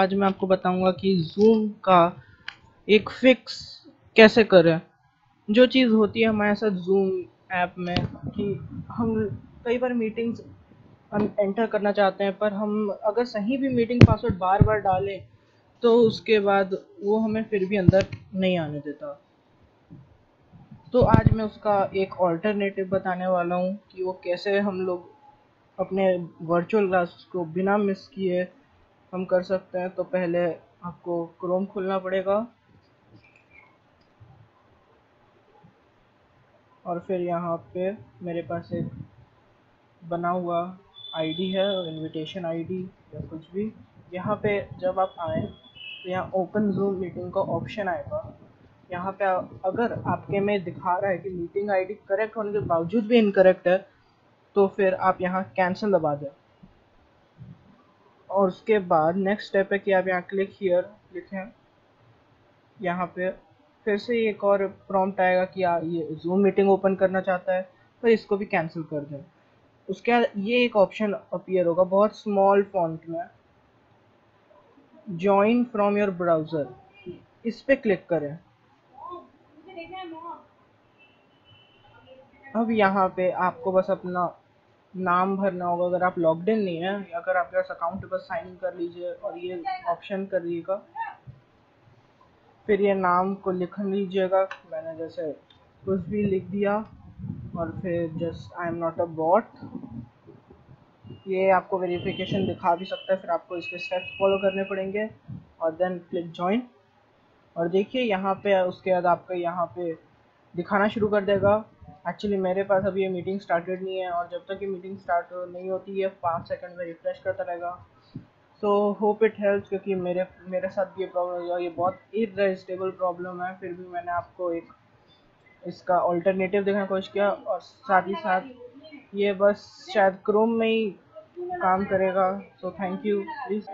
आज मैं आपको बताऊँगा कि जूम का एक फिक्स कैसे करें। जो चीज़ होती है हमारे साथ जूम ऐप में कि हम कई बार मीटिंग्स हम एंटर करना चाहते हैं, पर हम अगर सही भी मीटिंग पासवर्ड बार बार डालें तो उसके बाद वो हमें फिर भी अंदर नहीं आने देता। तो आज मैं उसका एक ऑल्टरनेटिव बताने वाला हूँ कि वो कैसे हम लोग अपने वर्चुअल क्लास को बिना मिस किए हम कर सकते हैं तो पहले आपको क्रोम खोलना पड़ेगा। और फिर यहाँ पे मेरे पास एक बना हुआ आईडी है इनविटेशन आईडी या कुछ भी। यहाँ पे जब आप आए तो यहाँ ओपन जूम मीटिंग का ऑप्शन आएगा। यहाँ पे अगर आपके में दिखा रहा है कि मीटिंग आईडी करेक्ट होने के बावजूद भी इनकरेक्ट है तो फिर आप यहाँ कैंसिल दबा दें। और उसके बाद नेक्स्ट स्टेप है कि आप यहाँ क्लिक हियर लिखें। यहाँ पे फिर से एक और प्रॉम्प्ट आएगा कि आ, ये जूम मीटिंग ओपन करना चाहता है तो इसको भी कैंसिल कर दें। उसके बाद ये एक ऑप्शन अपीयर होगा बहुत स्मॉल फॉन्ट में। ज्वाइन फ्रॉम योर ब्राउज़र इस पर क्लिक करें। अब यहाँ पे आपको बस अपना नाम भरना होगा अगर आप लॉग्ड इन नहीं है अगर आपके पास अकाउंट बस साइन इन कर लीजिए और ये ऑप्शन कर दीजिएगा। फिर ये नाम को लिख लीजिएगा। मैंने जैसे कुछ भी लिख दिया और फिर just I am not a bot ये आपको वेरिफिकेशन दिखा भी सकता है, फिर आपको इसके स्टेप्स फॉलो करने पड़ेंगे और देन क्लिक ज्वाइन और देखिए, यहाँ पे, उसके बाद आपका यहाँ पे दिखाना शुरू कर देगा। एक्चुअली मेरे पास अभी ये मीटिंग स्टार्टेड नहीं है और जब तक ये मीटिंग स्टार्ट नहीं होती है पाँच सेकंड में रिफ्रेश करता रहेगा। सो होप इट हेल्प क्योंकि मेरे मेरे साथ भी ये प्रॉब्लम हुआ ये बहुत इरेजिस्टेबल प्रॉब्लम है। फिर भी मैंने आपको एक इसका ऑल्टरनेटिव देखने की कोशिश किया और साथ ही साथ ये बस शायद क्रोम में ही काम करेगा। So thank you please